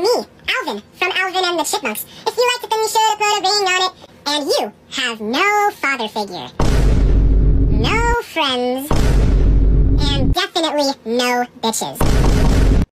me, Alvin, from Alvin and the Chipmunks. If you liked it, then you should have put a ring on it. And you have no father figure, no friends, and definitely no bitches.